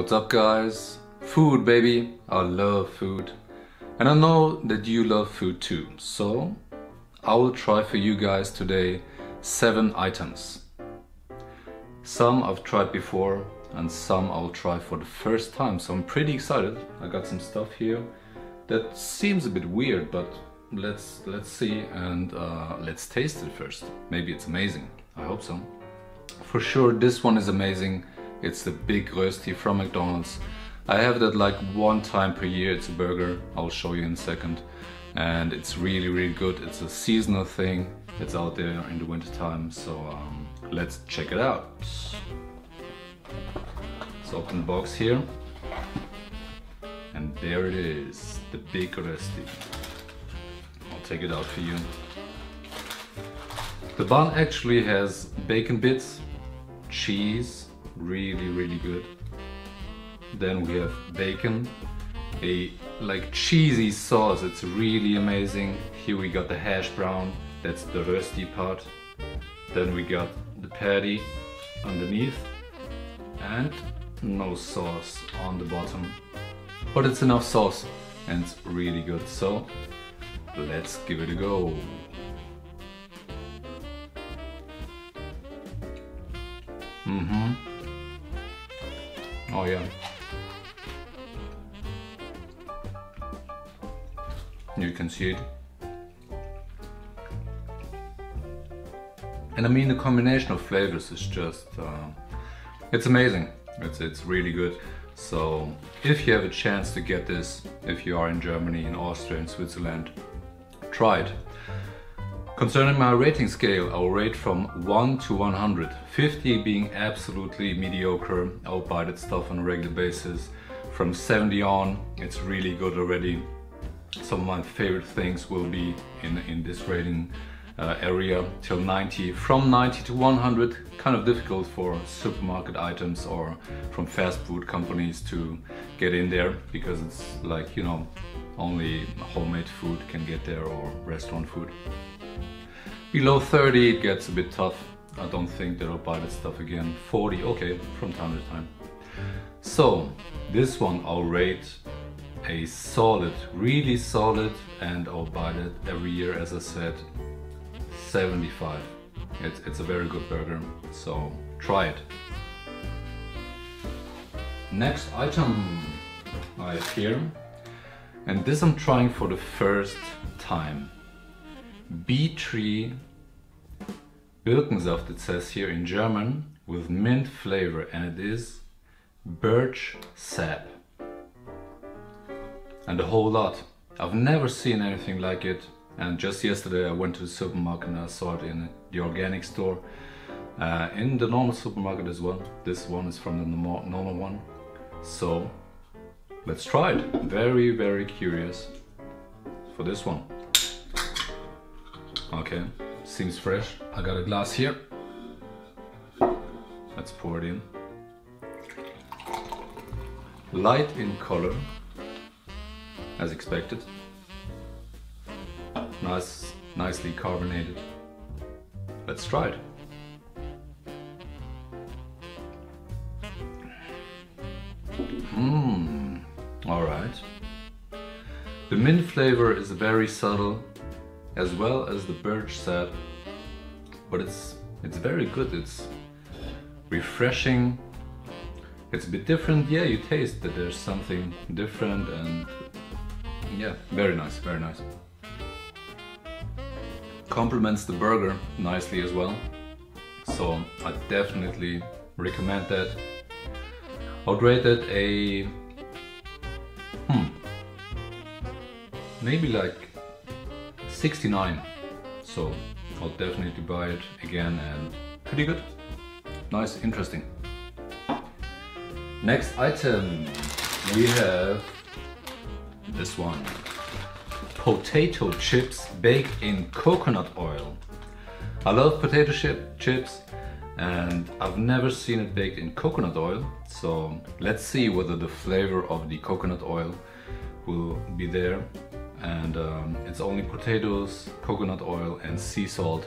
What's up guys? Food baby, I love food. And I know that you love food too. So I will try for you guys today seven items. Some I've tried before and some I'll try for the first time. So I'm pretty excited. I got some stuff here that seems a bit weird, but let's let's see and uh, let's taste it first. Maybe it's amazing. I hope so. For sure, this one is amazing. It's the Big Rösti from McDonald's. I have that like one time per year. It's a burger. I'll show you in a second. And it's really, really good. It's a seasonal thing. It's out there in the winter time. So um, let's check it out. Let's open the box here. And there it is, the Big Rösti. I'll take it out for you. The bun actually has bacon bits, cheese, really, really good. Then we have bacon, a like cheesy sauce, it's really amazing. Here we got the hash brown, that's the rösti part. Then we got the patty underneath and no sauce on the bottom. But it's enough sauce and it's really good. So let's give it a go. Mm-hmm. Oh yeah. You can see it. And I mean the combination of flavors is just, uh, it's amazing. It's, it's really good. So if you have a chance to get this, if you are in Germany, in Austria, in Switzerland, try it. Concerning my rating scale, I'll rate from 1 to 100. 50 being absolutely mediocre, I'll buy that stuff on a regular basis. From 70 on, it's really good already. Some of my favorite things will be in, in this rating uh, area till 90. From 90 to 100, kind of difficult for supermarket items or from fast food companies to get in there because it's like, you know, only homemade food can get there or restaurant food. Below 30 it gets a bit tough. I don't think that I'll buy that stuff again. 40, okay, from time to time. So, this one I'll rate a solid, really solid, and I'll buy that every year as I said, 75. It's, it's a very good burger, so try it. Next item I have here, and this I'm trying for the first time. B3 Birkensaft, it says here in German, with mint flavor, and it is birch sap. And a whole lot. I've never seen anything like it and just yesterday I went to the supermarket and I saw it in the organic store. Uh, in the normal supermarket as well. This one is from the normal one. So let's try it. Very, very curious for this one. Okay, seems fresh. I got a glass here. Let's pour it in. Light in color, as expected. Nice, nicely carbonated. Let's try it. Mmm, alright. The mint flavor is very subtle, as well as the birch sap, but it's it's very good. It's refreshing. It's a bit different. Yeah, you taste that there's something different and yeah, very nice, very nice. Complements the burger nicely as well. So I definitely recommend that. I'll rate it a hmm maybe like 69. So I'll definitely buy it again and pretty good. Nice, interesting. Next item we have this one potato chips baked in coconut oil. I love potato chip chips and I've never seen it baked in coconut oil so let's see whether the flavor of the coconut oil will be there and um, it's only potatoes, coconut oil and sea salt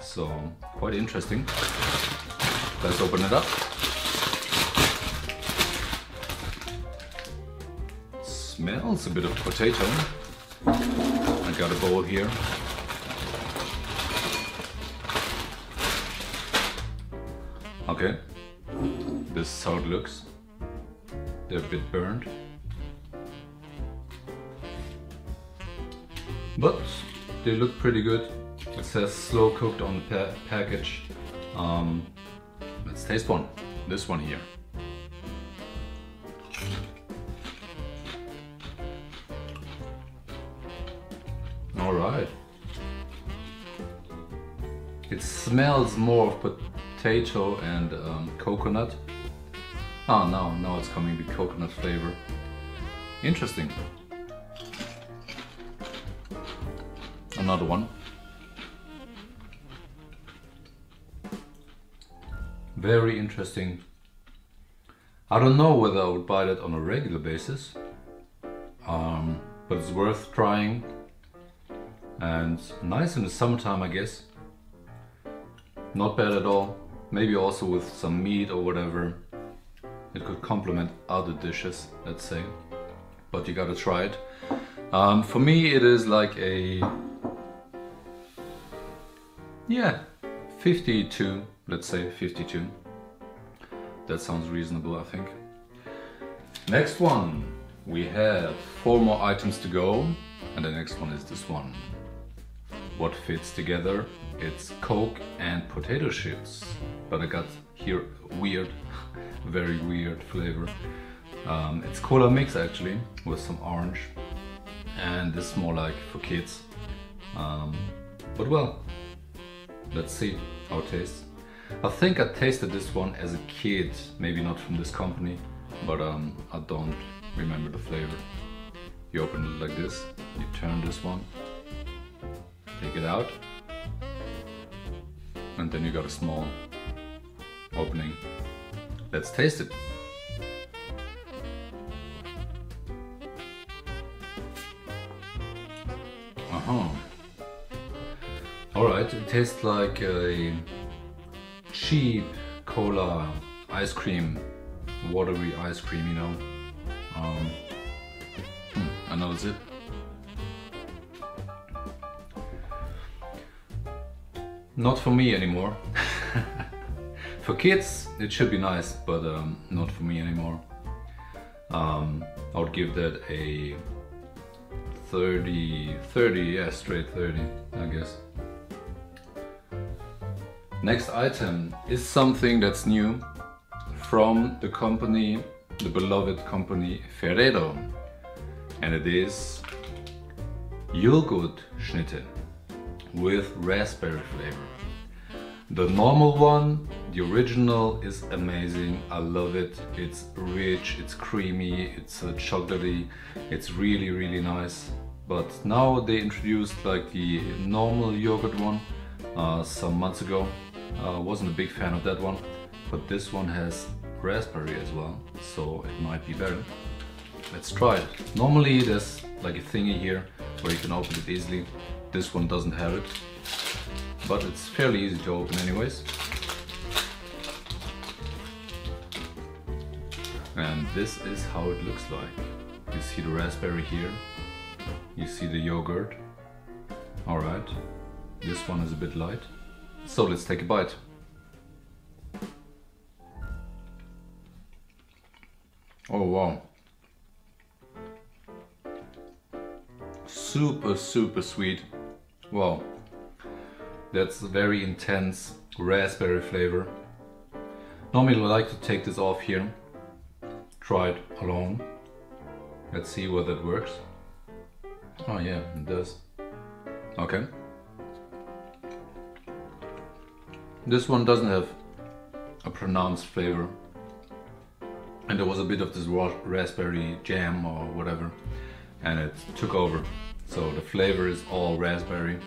so quite interesting. Let's open it up. smells a bit of potato. I got a bowl here. Okay, this is how it looks. They're a bit burned. But they look pretty good. It says slow cooked on the pa package. Um, let's taste one. This one here. All right. It smells more of potato and um, coconut. Ah, now, now it's coming the coconut flavor. Interesting. Another one. Very interesting. I don't know whether I would buy that on a regular basis, um, but it's worth trying and nice in the summertime I guess. Not bad at all. Maybe also with some meat or whatever. It could complement other dishes, let's say. But you gotta try it. Um, for me it is like a... Yeah, 52 let's say 52. That sounds reasonable, I think. Next one, we have four more items to go, and the next one is this one. What fits together? It's Coke and potato chips, but I got here weird, very weird flavor. Um, it's cola mix actually, with some orange, and this is more like for kids. Um, but well, let's see how it tastes. I think I tasted this one as a kid, maybe not from this company, but um, I don't remember the flavor. You open it like this, you turn this one, take it out, and then you got a small opening. Let's taste it. Uh-huh. Alright, it tastes like a cheap cola ice cream, watery ice cream, you know. Um, I know it's it. Not for me anymore. for kids, it should be nice, but um, not for me anymore. Um, I would give that a 30, 30, yeah, straight 30, I guess. Next item is something that's new from the company, the beloved company Ferrero. And it is yogurt schnitte with raspberry flavor. The normal one, the original is amazing. I love it. It's rich, it's creamy, it's uh, chocolatey. It's really, really nice. But now they introduced like the normal yogurt one uh, some months ago uh, wasn't a big fan of that one, but this one has raspberry as well, so it might be better. Let's try it. Normally there's like a thingy here where you can open it easily. This one doesn't have it, but it's fairly easy to open anyways. And this is how it looks like. You see the raspberry here, you see the yogurt. Alright, this one is a bit light. So let's take a bite. Oh wow. Super, super sweet. Wow. That's a very intense raspberry flavor. Normally I like to take this off here. Try it alone. Let's see whether it works. Oh yeah, it does. Okay. This one doesn't have a pronounced flavor. And there was a bit of this raspberry jam or whatever and it took over. So the flavor is all raspberry.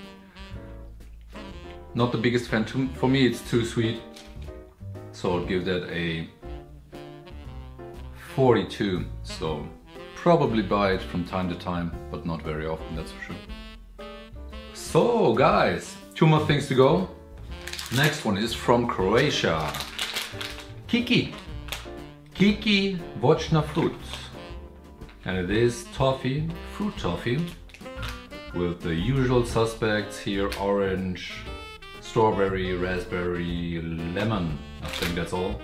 Not the biggest fan, too, for me it's too sweet. So I'll give that a 42. So probably buy it from time to time, but not very often, that's for sure. So guys, two more things to go. Next one is from Croatia. Kiki. Kiki voćna fruit. And it is toffee, fruit toffee, with the usual suspects here, orange, strawberry, raspberry, lemon. I think that's all.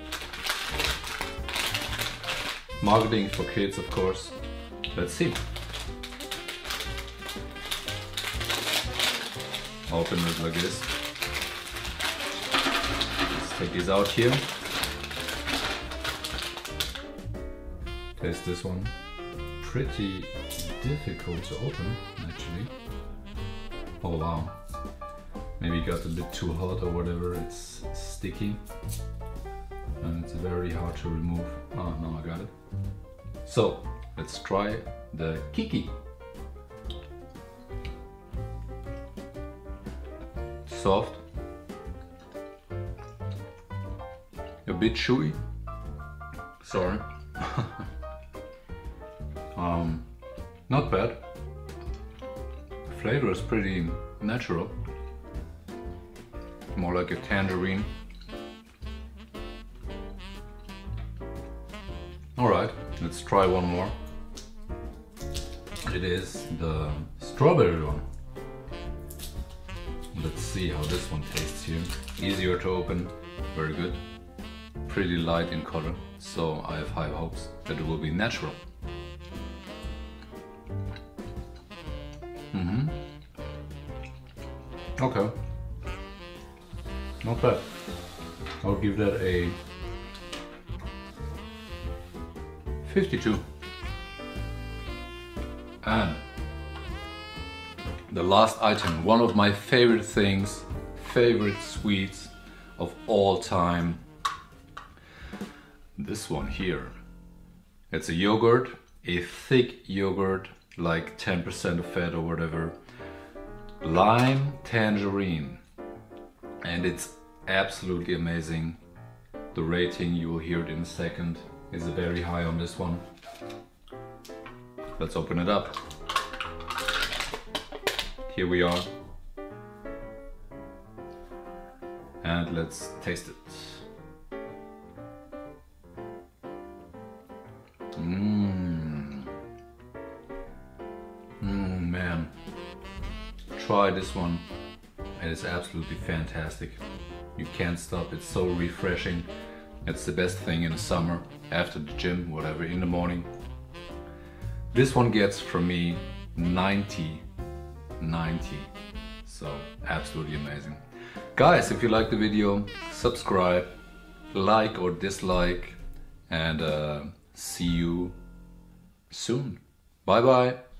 Marketing for kids, of course. Let's see. Open it like this. Take these out here. Taste this one. Pretty difficult to open, actually. Oh wow. Maybe it got a bit too hot or whatever, it's sticky. And it's very hard to remove. Oh, no, I got it. So, let's try the Kiki. soft, bit chewy. Sorry. um, not bad. Flavor is pretty natural. More like a tangerine. Alright, let's try one more. It is the strawberry one. Let's see how this one tastes here. Easier to open, very good. Pretty light in color, so I have high hopes that it will be natural. Mm hmm Okay. Not bad. I'll give that a 52. And the last item, one of my favorite things, favorite sweets of all time. This one here. It's a yogurt, a thick yogurt, like 10% of fat or whatever. Lime tangerine. And it's absolutely amazing. The rating, you will hear it in a second, is very high on this one. Let's open it up here we are. And let's taste it. Try this one. And It is absolutely fantastic. You can't stop, it's so refreshing. It's the best thing in the summer, after the gym, whatever, in the morning. This one gets from me 90 90. So absolutely amazing. Guys, if you like the video, subscribe, like or dislike, and uh, see you soon. Bye bye.